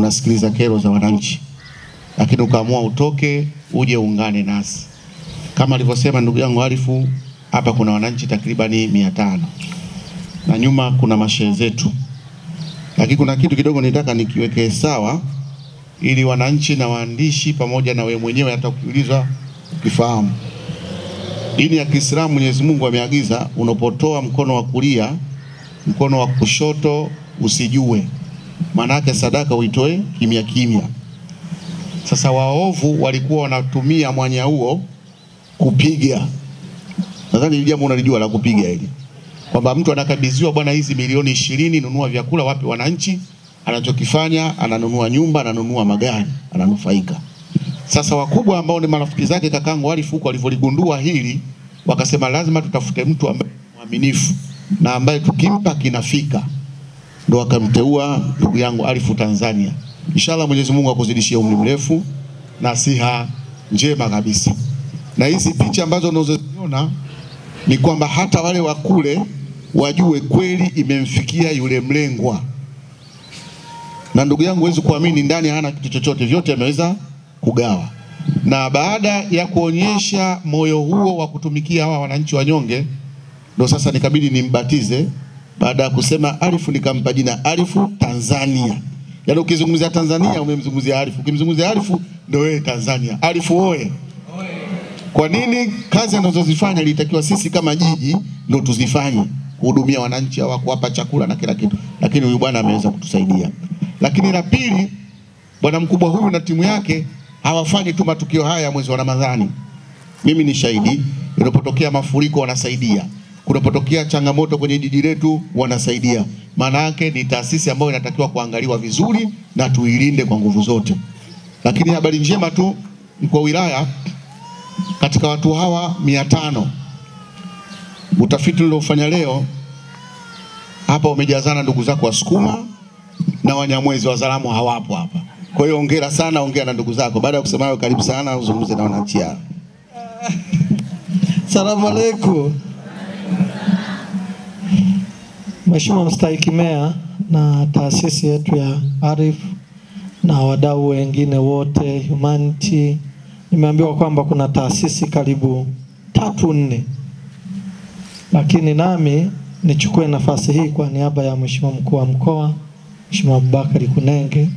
unasikiliza kero za wananchi, lakini ukaamua utoke uje uungane nasi. Kama alivyosema ndugu yangu Arifu, hapa kuna wananchi takribani mia tano na nyuma kuna mashehe zetu, lakini kuna kitu kidogo nitaka nikiweke sawa ili wananchi na waandishi pamoja na wewe mwenyewe hata ukiulizwa ukifahamu. Dini ya Kiislamu Mwenyezi Mungu ameagiza unapotoa mkono wa kulia, mkono wa kushoto usijue, maana yake sadaka uitoe kimya kimya. Sasa waovu walikuwa wanatumia mwanya huo kupiga. Nadhani hili jambo unalijua la kupiga hili, kwamba mtu anakabidhiwa, bwana, hizi milioni ishirini, nunua vyakula, wape wananchi. Anachokifanya ananunua nyumba, ananunua magari, ananufaika. Sasa wakubwa ambao ni marafiki zake kakangu huko walivyoligundua hili, wakasema lazima tutafute mtu ambaye mwaminifu na ambaye tukimpa kinafika, ndo akamteua ndugu yangu Arifu Tanzania. Inshallah Mwenyezi Mungu akuzidishie umri mrefu na siha njema kabisa. Na hizi picha ambazo unazoziona ni kwamba hata wale wa kule wajue kweli imemfikia yule mlengwa. Na ndugu yangu, huwezi kuamini, ndani hana kitu chochote, vyote ameweza kugawa. Na baada ya kuonyesha moyo huo wa kutumikia hawa wananchi wanyonge, ndo sasa nikabidi nimbatize. Baada ya kusema Arifu, nikampa jina Arifu Tanzania. Yaani ukizungumzia Tanzania umemzungumzia Arifu, ukimzungumzia Arifu ndio wewe Tanzania. Arifu oye! Kwa nini kazi anazozifanya ilitakiwa sisi kama jiji ndio tuzifanye, kuhudumia wananchi hawa, kuwapa chakula na kila kitu, lakini huyu bwana ameweza kutusaidia. Lakini la pili, bwana mkubwa huyu na timu yake hawafanyi tu matukio haya mwezi wa Ramadhani. Mimi ni shahidi, inapotokea mafuriko wanasaidia, kunapotokea changamoto kwenye jiji letu wanasaidia. Maana yake ni taasisi ambayo inatakiwa kuangaliwa vizuri na tuilinde kwa nguvu zote. Lakini habari njema tu, mkuu wa wilaya, katika watu hawa mia tano utafiti uliofanya leo hapa umejazana ndugu zako Wasukuma na Wanyamwezi, Wazaramo hawapo hapa. Kwa hiyo ongera sana, ongea na ndugu zako. Baada ya kusema hayo, karibu sana uzungumze na wananchi. Salamu alaikum. Mheshimiwa Mstahiki Meya na taasisi yetu ya Arif na wadau wengine wote Humanity, nimeambiwa kwamba kuna taasisi karibu tatu nne, lakini nami nichukue nafasi hii kwa niaba ya Mheshimiwa mkuu wa mkoa Mheshimiwa Abubakari Kunenge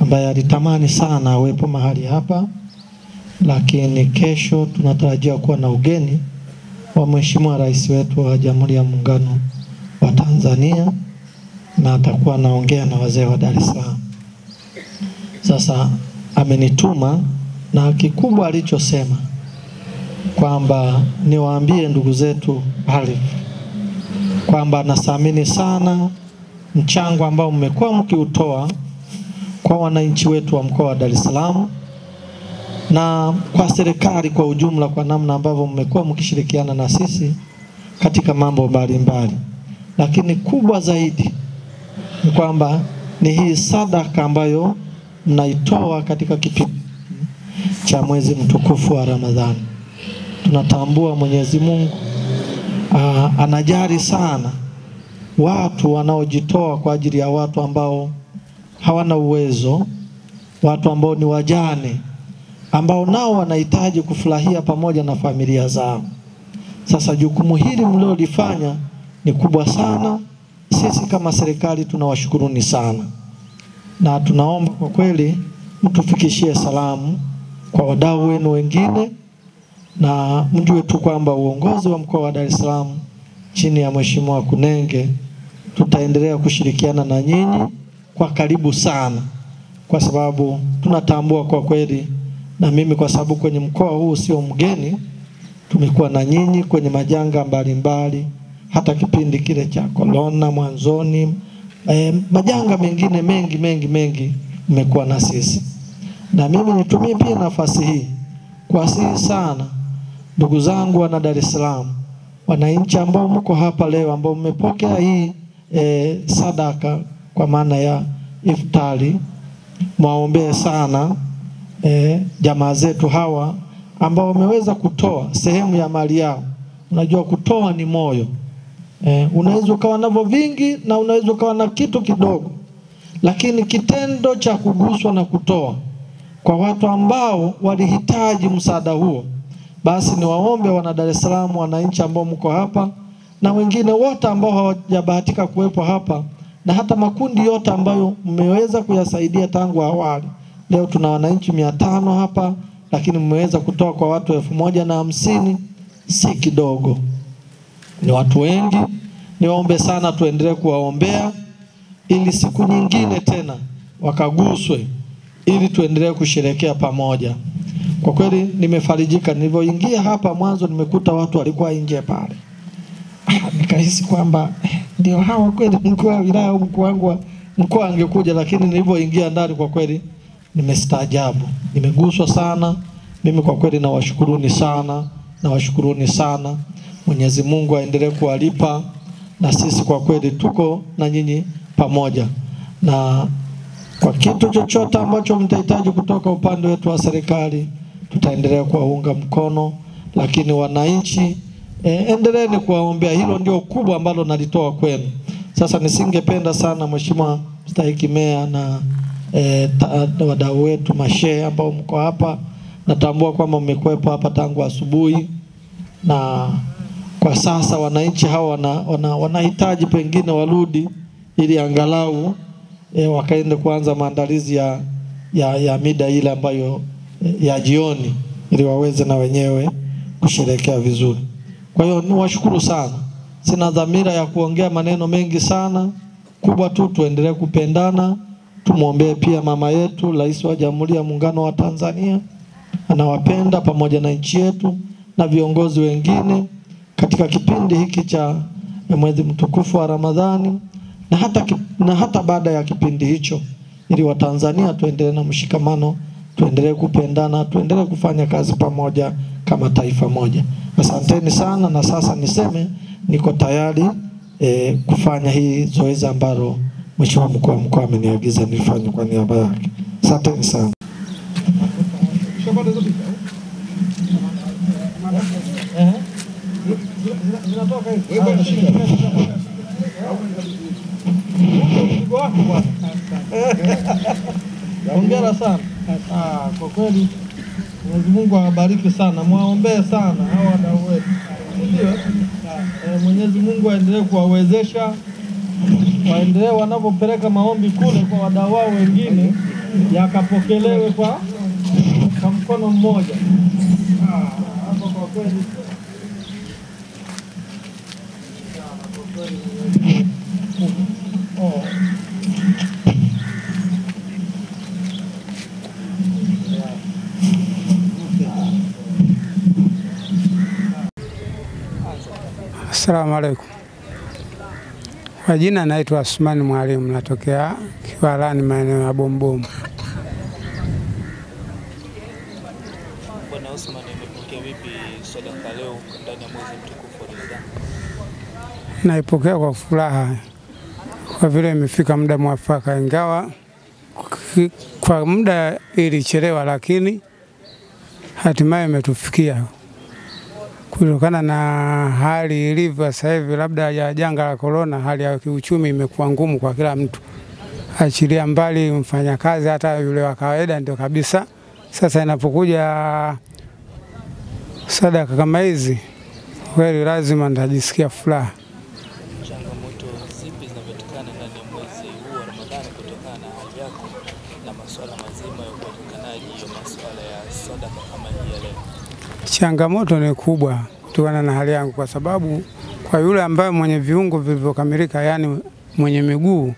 ambaye alitamani sana awepo mahali hapa, lakini kesho tunatarajia kuwa na ugeni wa Mheshimiwa Rais wetu wa Jamhuri ya Muungano wa Tanzania na atakuwa anaongea na wazee wa Dar es Salaam. Sasa amenituma na kikubwa alichosema kwamba niwaambie ndugu zetu Arif kwamba nasamini sana mchango ambao mmekuwa mkiutoa kwa wananchi wetu wa mkoa wa Dar es Salaam na kwa serikali kwa ujumla, kwa namna ambavyo mmekuwa mkishirikiana na sisi katika mambo mbalimbali, lakini kubwa zaidi ni kwamba ni hii sadaka ambayo mnaitoa katika kipindi cha mwezi mtukufu wa Ramadhani. Tunatambua Mwenyezi Mungu aa, anajali sana watu wanaojitoa kwa ajili ya watu ambao hawana uwezo, watu ambao ni wajane, ambao nao wanahitaji kufurahia pamoja na familia zao. Sasa jukumu hili mliolifanya ni kubwa sana. Sisi kama serikali tunawashukuruni sana, na tunaomba kwa kweli mtufikishie salamu kwa wadau wenu wengine, na mjue tu kwamba uongozi wa mkoa wa Dar es Salaam chini ya Mheshimiwa Kunenge tutaendelea kushirikiana na nyinyi kwa karibu sana, kwa sababu tunatambua kwa kweli, na mimi kwa sababu kwenye mkoa huu sio mgeni, tumekuwa na nyinyi kwenye majanga mbalimbali, hata kipindi kile cha korona mwanzoni, eh, majanga mengine mengi mengi mengi mmekuwa na sisi, na mimi nitumie pia nafasi hii kuwasihi sana ndugu zangu wana Dar es Salaam, wananchi ambao mko hapa leo, ambao mmepokea hii e, sadaka kwa maana ya iftari, mwaombee sana e, jamaa zetu hawa ambao wameweza kutoa sehemu ya mali yao. Unajua kutoa ni moyo e, unaweza ukawa navyo vingi na unaweza ukawa na kitu kidogo, lakini kitendo cha kuguswa na kutoa kwa watu ambao walihitaji msaada huo, basi niwaombe wana Dar es Salaam, wananchi ambao mko hapa na wengine wote ambao hawajabahatika kuwepo hapa na hata makundi yote ambayo mmeweza kuyasaidia tangu awali. Leo tuna wananchi mia tano hapa, lakini mmeweza kutoa kwa watu elfu moja na hamsini si kidogo, ni watu wengi. Niwaombe sana, tuendelee kuwaombea ili siku nyingine tena wakaguswe, ili tuendelee kusherekea pamoja. Kwa kweli nimefarijika, nilivyoingia hapa mwanzo nimekuta watu walikuwa nje pale nikahisi kwamba eh, ndio hawa kweli, mkuu wa wilaya au mkuu wangu wa mkoa angekuja, lakini nilivyoingia ndani kwa kweli nimestaajabu, nimeguswa sana. Mimi kwa kweli nawashukuruni sana, nawashukuruni sana. Mwenyezi Mungu aendelee kuwalipa, na sisi kwa kweli tuko na nyinyi pamoja, na kwa kitu chochote ambacho mtahitaji kutoka upande wetu wa serikali tutaendelea kuwaunga mkono, lakini wananchi E, endeleeni kuwaombea. Hilo ndio kubwa ambalo nalitoa kwenu. Sasa nisingependa sana Mheshimiwa Mstahiki Meya na e, wadau wetu mashehe ambao mko hapa, natambua kwamba mmekuwepo hapa tangu asubuhi, na kwa sasa wananchi hawa wana, wana, wanahitaji pengine warudi ili angalau e, wakaende kuanza maandalizi ya, ya, ya mida ile ambayo e, ya jioni ili waweze na wenyewe kusherekea vizuri. Kwa hiyo niwashukuru sana. Sina dhamira ya kuongea maneno mengi sana, kubwa tu tuendelee kupendana, tumwombee pia mama yetu, Rais wa Jamhuri ya Muungano wa Tanzania, anawapenda pamoja na nchi yetu na viongozi wengine katika kipindi hiki cha mwezi mtukufu wa Ramadhani na hata, na hata baada ya kipindi hicho, ili Watanzania tuendelee na mshikamano, tuendelee kupendana, tuendelee kufanya kazi pamoja kama taifa moja. Asanteni sana, na sasa niseme niko tayari e, kufanya hii zoezi ambalo Mheshimiwa mkuu wa mkoa ameniagiza nifanye kwa niaba yake. Asanteni sana. Hongera sana. Ah, kwa kweli Mwenyezi Mungu awabariki sana, mwaombee sana hao wadau wetu, ndio eh, Mwenyezi Mungu aendelee kuwawezesha, waendelee wanapopeleka maombi kule kwa wadau wao wengine, yakapokelewe kwa kwa mkono mmoja. Ah, hapo kwa kweli kwa kweli oh. Asalamu alaikum. Kwa jina naitwa Asmani Mwalimu, natokea Kiwalani, maeneo ya Bombomu. Bwana Osman, imepokea vipi sadaka leo ndani ya mwezi mtukufu wa Ramadhani? Naipokea kwa furaha kwa vile imefika muda mwafaka, ingawa kwa muda ilichelewa, lakini hatimaye imetufikia kutokana na hali ilivyo sasa hivi, labda ya janga la korona. Hali ya kiuchumi imekuwa ngumu kwa kila mtu, achilia mbali mfanyakazi, hata yule wa kawaida ndio kabisa. Sasa inapokuja sadaka kama hizi, kweli lazima nitajisikia furaha. Changamoto zipi zinapatikana ndani ya mwezi huu wa Ramadhani kutokana na hali yako na masuala mazima ya upatikanaji wa masuala ya sadaka kama hii ya leo? Changamoto ni kubwa kutokana na hali yangu, kwa sababu kwa yule ambaye mwenye viungo vilivyokamilika, yani mwenye miguu,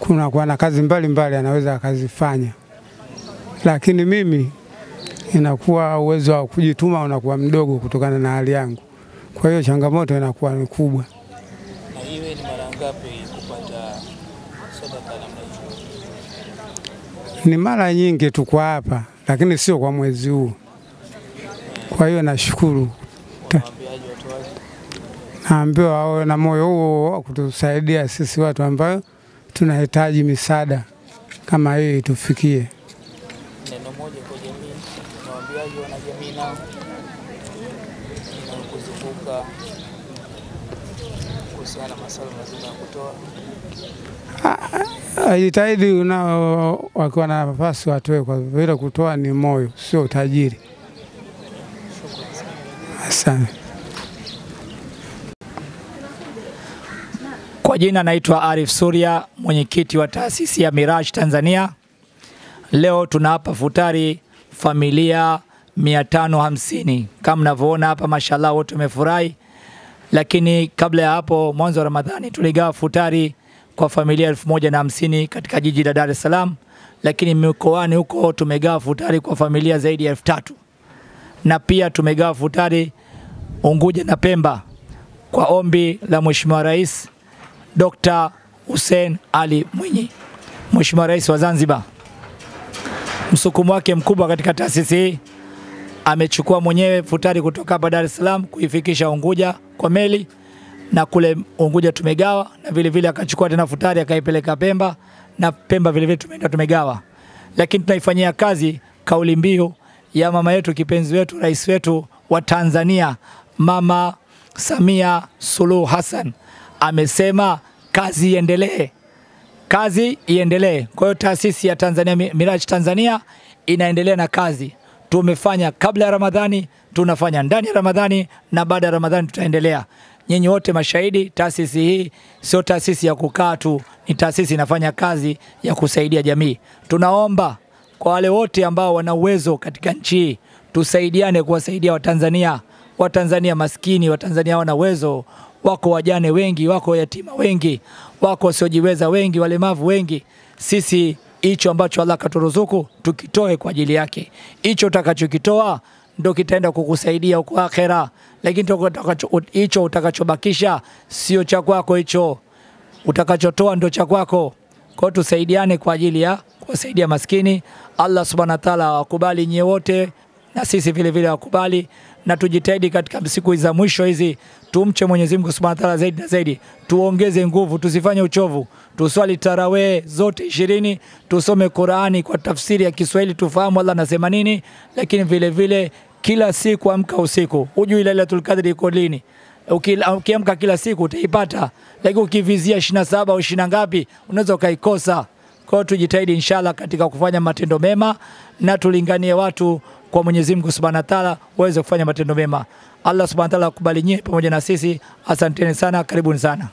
kuna kuwa na kazi mbalimbali mbali anaweza akazifanya, lakini mimi inakuwa uwezo wa kujituma unakuwa mdogo kutokana na hali yangu. Kwa hiyo changamoto inakuwa ni kubwa. Na ni mara ngapi kupata sadaka namna hiyo? Ni mara nyingi tu kwa hapa, lakini sio kwa mwezi huu. Kwa hiyo nashukuru, naambiwa wawe na moyo huo wa kutusaidia sisi watu ambayo tunahitaji misaada kama hii itufikie. neno moja kwa jamii nawaambiaje wanajamii nao inaokuzunguka kuhusiana na masuala mazima ya kutoa? Ajitahidi nao wakiwa na nafasi watoe, kwa vile kutoa ni moyo, sio utajiri. Asante. Kwa jina naitwa Arif Surya, mwenyekiti wa taasisi ya Miraj Tanzania. Leo tunawapa futari familia 550 kama mnavyoona hapa, mashallah wote wamefurahi. Lakini kabla ya hapo, mwanzo wa Ramadhani tuligawa futari kwa familia elfu moja na hamsini katika jiji la Dar es Salaam, lakini mikoani huko tumegawa futari kwa familia zaidi ya elfu tatu na pia tumegawa futari Unguja na Pemba kwa ombi la Mheshimiwa Rais Dr. Hussein Ali Mwinyi, Mheshimiwa Rais wa Zanzibar. Msukumo wake mkubwa katika taasisi hii, amechukua mwenyewe futari kutoka hapa Dar es Salaam kuifikisha Unguja kwa meli, na kule Unguja tumegawa, na vile vile akachukua tena futari akaipeleka Pemba, na Pemba vile vile tumeenda tumegawa, lakini tunaifanyia kazi kauli mbiu ya mama yetu kipenzi wetu, rais wetu wa Tanzania, Mama Samia Suluhu Hassan amesema kazi iendelee, kazi iendelee. Kwa hiyo taasisi ya Tanzania Miraj Tanzania inaendelea na kazi. Tumefanya kabla ya Ramadhani, tunafanya ndani ya Ramadhani na baada ya Ramadhani tutaendelea. Nyinyi wote mashahidi, taasisi hii sio taasisi ya kukaa tu, ni taasisi inafanya kazi ya kusaidia jamii. Tunaomba kwa wale wote ambao wana uwezo katika nchi hii, tusaidiane kuwasaidia Watanzania, Watanzania maskini, Watanzania wana uwezo wako wajane wengi, wako yatima wengi, wako wasiojiweza wengi, walemavu wengi. Sisi hicho ambacho Allah katuruzuku tukitoe kwa ajili yake, hicho utakachokitoa ndo kitaenda kukusaidia huko akhera, lakini hicho utakachobakisha sio cha kwako, hicho utakachotoa ndo cha kwako. Kwa hiyo tusaidiane kwa ajili ya kuwasaidia maskini. Allah subhanahu wa ta'ala awakubali nyie wote na sisi vile vile wakubali, na tujitahidi katika siku za mwisho hizi tumche Mwenyezi Mungu Subhanahu wa Ta'ala zaidi na zaidi, tuongeze nguvu, tusifanye uchovu, tuswali tarawee zote ishirini, tusome Qur'ani kwa tafsiri ya Kiswahili, tufahamu Allah anasema nini, lakini vile vile kila siku amka usiku, hujui Lailatul Qadri iko lini. Ukiamka kila siku utaipata, lakini ukivizia 27 au 20 ngapi, unaweza ukaikosa. Kwa hiyo tujitahidi inshallah katika kufanya matendo mema na tulinganie watu kwa Mwenyezi Mungu Subhanahu wa Ta'ala waweze kufanya matendo mema. Allah Subhanahu wa Ta'ala akubali nyie pamoja na sisi. Asanteni sana, karibuni sana.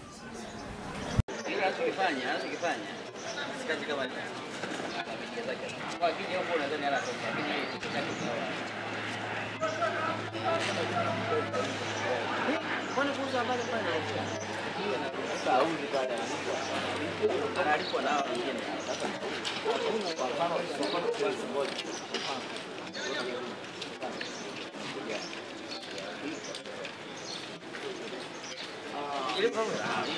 Gracias.